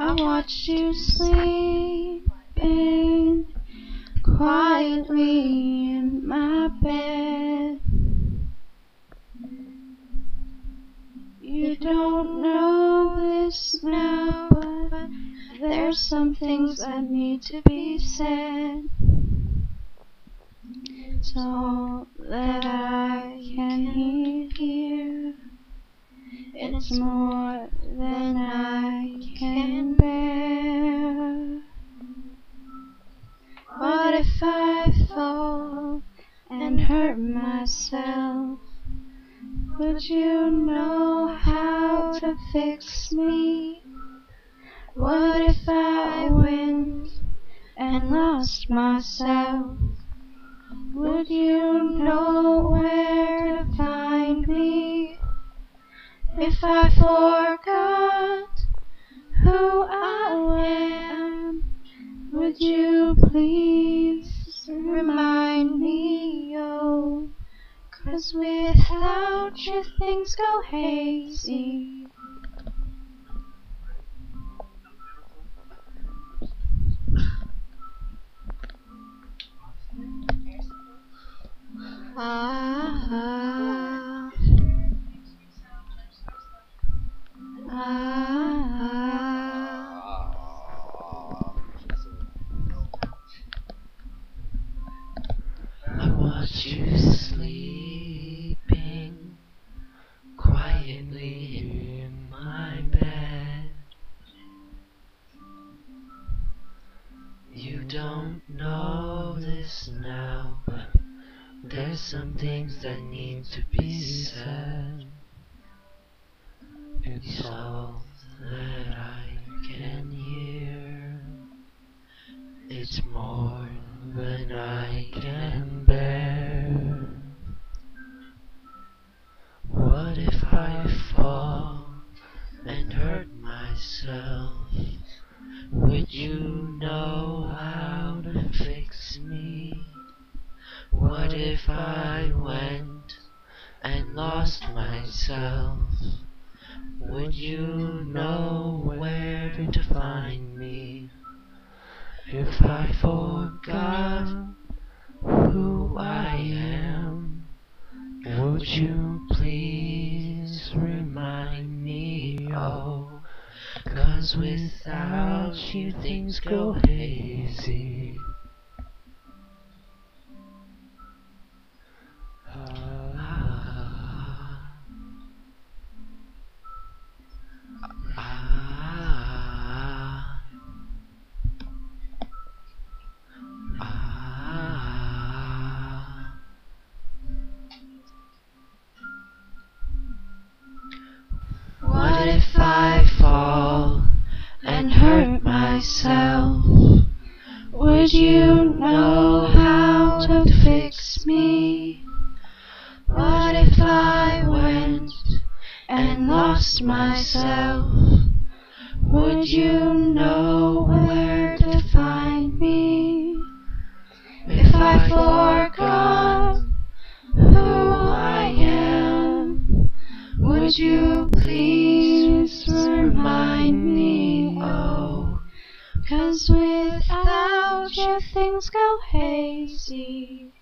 I watched you sleeping quietly in my bed. You don't know this now, but there's some things that need to be said. So that I can hear. It's more than I can bear. What if I fall and hurt myself? Would you know how to fix me? What if I went and lost myself? Would you know where to find me? If I forgot who I am, would you please remind me? Oh, 'cause without you things go hazy. Ah, there's some things that need to be said. It's all that I can hear. It's more than I can bear. What if I fall and hurt myself? Would you know how to fix me? What if I went and lost myself? You know where to find me? If I forgot who I am, would you please remind me? Oh, 'cause without you things go hazy. Myself? Would you know where to find me? If I forgot who I am, would you please remind me? Oh, 'cause without you things go hazy.